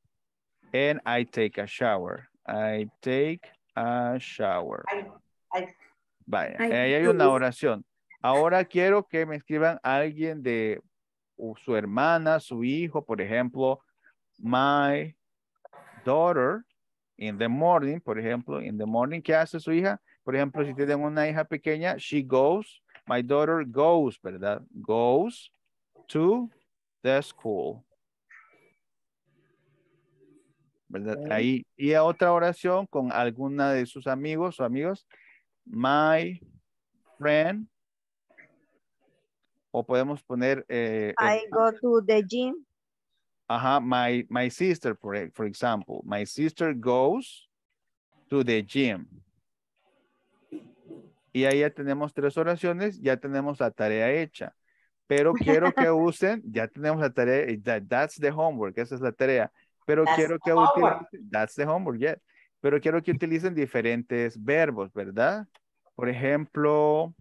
And I take a shower. I take a shower. I- I- Vaya, Ay, ahí hay una oración. Ahora quiero que me escriban alguien de su hermana, su hijo, por ejemplo, my daughter in the morning, por ejemplo, in the morning, ¿qué hace su hija? Por ejemplo, si tienen una hija pequeña, she goes, my daughter goes, ¿verdad? Goes to the school. ¿Verdad? Ahí, y a otra oración con alguna de sus amigos o amigos, my friend, o podemos poner, eh, el- I go to the gym. Ajá, my, my sister, for, for example, my sister goes to the gym. Y ahí ya tenemos tres oraciones, ya tenemos la tarea hecha. Pero quiero que [LAUGHS] usen, ya tenemos la tarea, that- that's the homework, esa es la tarea. Pero That's quiero que homework. utilicen, that's the homework, yeah. Pero quiero que utilicen diferentes verbos, ¿verdad? Por ejemplo,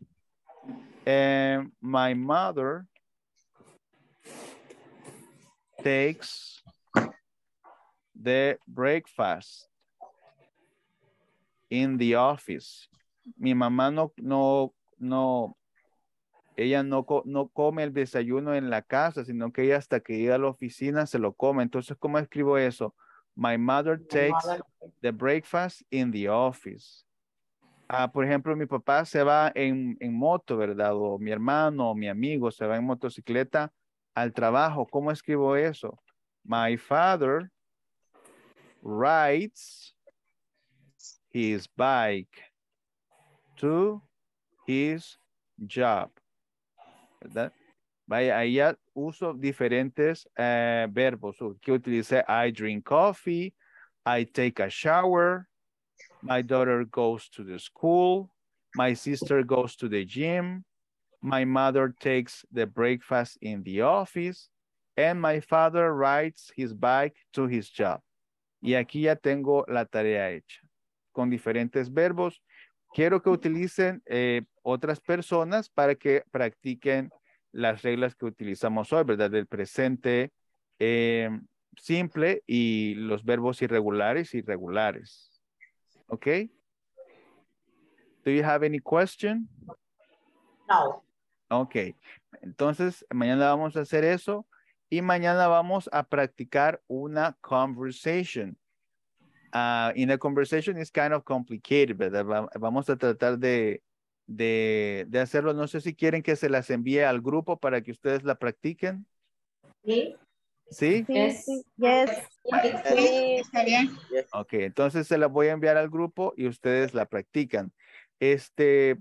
eh, my mother takes the breakfast in the office. Mi mamá no, no, no, ella no, no come el desayuno en la casa, sino que ella hasta que llega a la oficina se lo come. Entonces, ¿cómo escribo eso? My mother takes the breakfast in the office. Ah, por ejemplo, mi papá se va en, en moto, ¿verdad? O mi hermano o mi amigo se va en motocicleta al trabajo. ¿Cómo escribo eso? My father rides his bike to his job. Vaya, ahí ya uso diferentes eh, verbos. Que utilicé I drink coffee, I take a shower, my daughter goes to the school, my sister goes to the gym, my mother takes the breakfast in the office, and my father rides his bike to his job. Y aquí ya tengo la tarea hecha con diferentes verbos. Quiero que utilicen eh, otras personas para que practiquen las reglas que utilizamos hoy, ¿verdad? Del presente eh, simple y los verbos irregulares y regulares. ¿Ok? Do you have any question? No. Ok. Entonces, mañana vamos a hacer eso y mañana vamos a practicar una conversation. Uh, in a conversation is kind of complicated, ¿verdad? Va- Vamos a tratar de, de, de hacerlo. No sé si quieren que se las envíe al grupo para que ustedes la practiquen. Sí. ¿Sí? Sí, Yes. sí, yes. Sí, está bien. Ok, entonces se la voy a enviar al grupo y ustedes la practican. Este,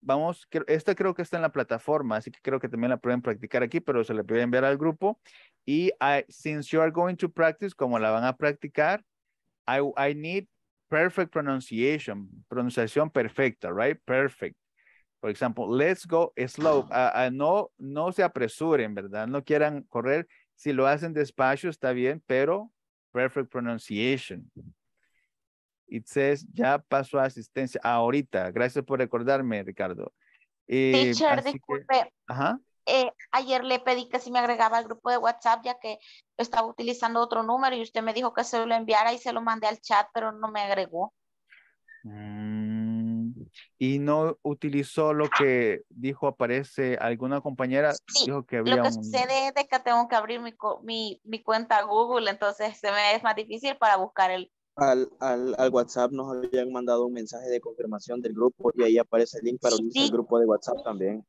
vamos, esta creo que está en la plataforma, así que creo que también la pueden practicar aquí, pero se la a enviar al grupo. Y I- since you are going to practice, como la van a practicar, I, I need perfect pronunciation, pronunciación perfecta, right? Perfect. Por ejemplo, let's go slow. Ah, ah, no, no se apresuren, ¿verdad? No quieran correr. Si lo hacen despacio, está bien, pero perfect pronunciation. It says, ya pasó a asistencia ahorita. Gracias por recordarme, Ricardo. Eh, Teacher, que- disculpe. ajá. eh, ayer le pedí que si me agregaba al grupo de WhatsApp ya que estaba utilizando otro número y usted me dijo que se lo enviara y se lo mandé al chat, pero no me agregó. Mm, y no utilizó lo que dijo, aparece alguna compañera, dijo que había Lo que un... sucede es que tengo que abrir mi, mi, mi cuenta Google, entonces se me es más difícil para buscar el... Al, al, al WhatsApp nos habían mandado un mensaje de confirmación del grupo y ahí aparece el link para unirse al Sí. grupo de WhatsApp también.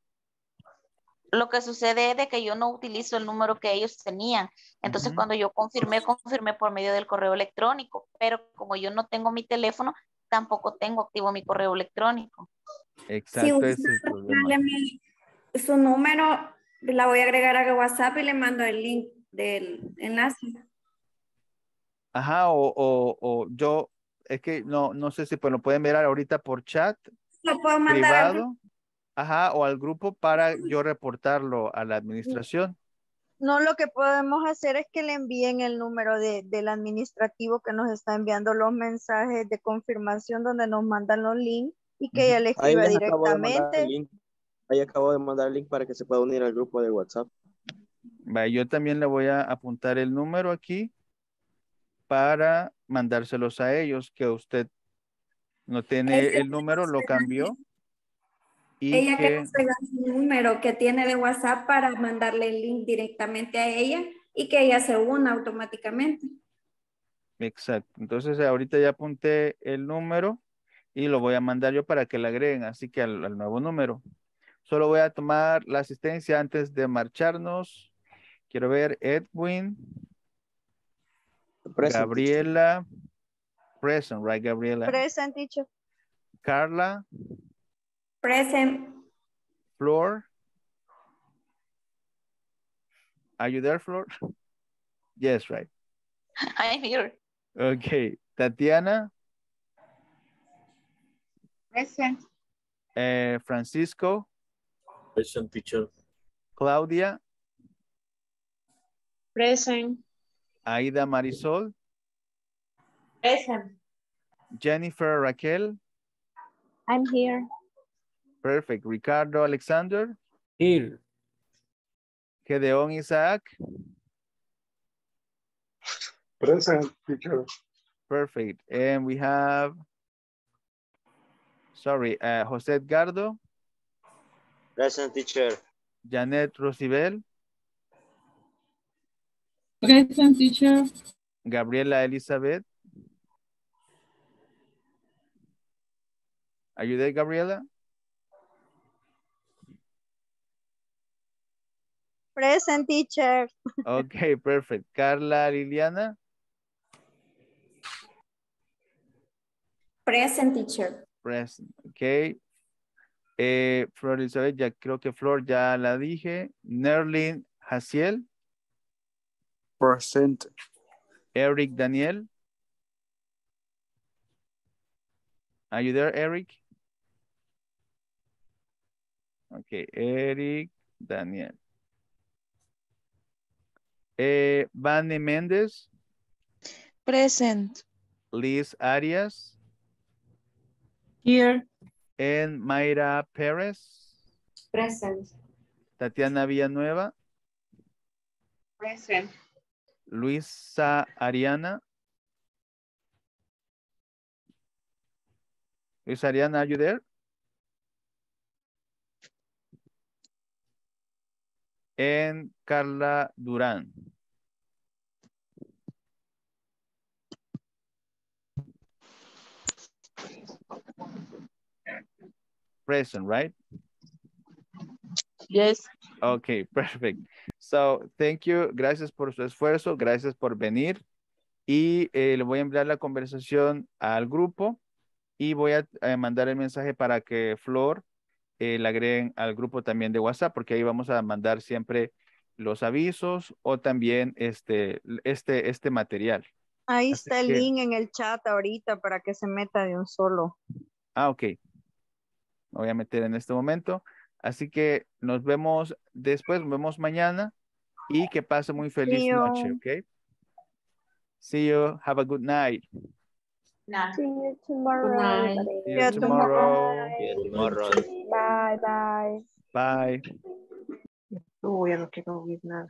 Lo que sucede es de que yo no utilizo el número que ellos tenían. Entonces, cuando yo confirmé, confirmé por medio del correo electrónico, pero como yo no tengo mi teléfono, tampoco tengo activo mi correo electrónico. Si Exacto, usted regale mi- su número, la voy a agregar a WhatsApp y le mando el link del enlace. Ajá, o, o, o yo, es que no, no sé si pues, lo pueden ver ahorita por chat Lo puedo mandar al privado, ajá, o al grupo para yo reportarlo a la administración. No, lo que podemos hacer es que le envíen el número de, del administrativo que nos está enviando los mensajes de confirmación donde nos mandan los links y que ella le Ahí escriba el directamente. link. Ahí acabo de mandar el link para que se pueda unir al grupo de WhatsApp. Vaya, yo también le voy a apuntar el número aquí para mandárselos a ellos, que usted no tiene el número, lo cambió. Y Ella que que, nos su número que tiene de WhatsApp para mandarle el link directamente a ella y que ella se una automáticamente. exacto. Entonces ahorita ya apunté el número y lo voy a mandar yo para que le agreguen, así que al, al nuevo número. Solo voy a tomar la asistencia antes de marcharnos. Quiero ver Edwin, Present, Gabriela, present, right, Gabriela? Present, teacher. Carla, Present. Flor. Are you there, Flor? Yes, right. [LAUGHS] I'm here. Okay. Tatiana, Present. eh, Francisco, Present teacher. Claudia, Present. Aida Marisol, Present. Jennifer Raquel, I'm here. perfect. Ricardo Alexander, Here. Gedeón Isaac, Present, teacher. perfect. And we have, sorry, uh, Jose Edgardo, Present teacher. Janet Rosibel, Present teacher. Gabriela Elizabeth. Are you there, Gabriela? Present, teacher. Okay, perfect. Carla Liliana, Present teacher. present. Okay. Eh, Flor Elizabeth, ya creo que Flor ya la dije. Nerlin Haciel, Present. Eric Daniel. Are you there, Eric? Okay, Eric Daniel. Eh, Vane Méndez, Present. Liz Arias, Here. and Mayra Perez, Present. Tatiana Villanueva, Present. Luisa Ariana. Luisa Ariana, are you there? And Carla Duran. Present, right? Yes. Okay, perfect. So, thank you. Gracias por su esfuerzo. Gracias por venir. Y eh, le voy a enviar la conversación al grupo y voy a eh, mandar el mensaje para que Flor eh, la agreguen al grupo también de WhatsApp, porque ahí vamos a mandar siempre los avisos o también este, este, este material. Ahí Así está el que- link en el chat ahorita para que se meta de un solo. Ah, ok. me voy a meter en este momento. Así que nos vemos después, nos vemos mañana y que pase muy feliz you. noche, ¿ok? See you. Have a good night. See you tomorrow. night. See you tomorrow. Tomorrow. Bye, bye. Bye. Uy, ya no quiero oír nada.